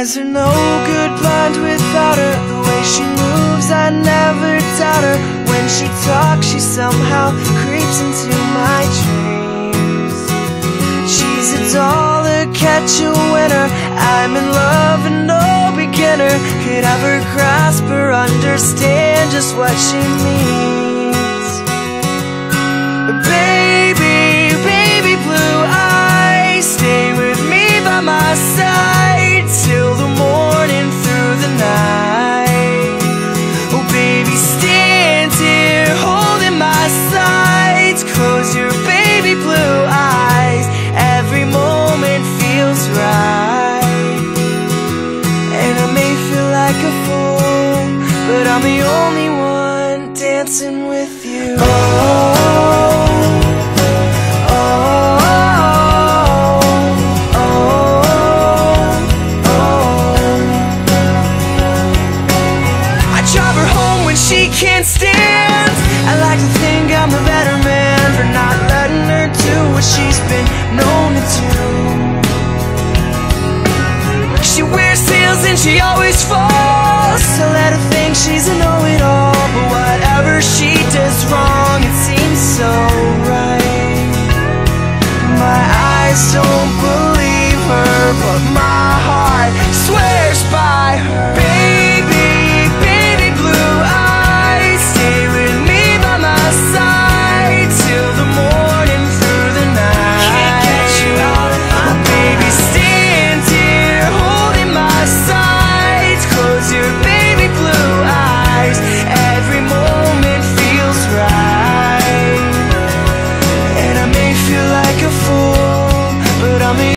Cause they're no good blind without her. The way she moves, I never doubt her. When she talks, she somehow creeps into my dreams. She's a doll, a catch a winner. I'm in love and no beginner Could ever grasp or understand just what she means I'm the only one dancing with you. Oh. I drive her home when she can't stand. I like to think I'm a better man For not letting her do what she's been known to do. She wears heels and she always falls my eyes don't believe her, but my heart.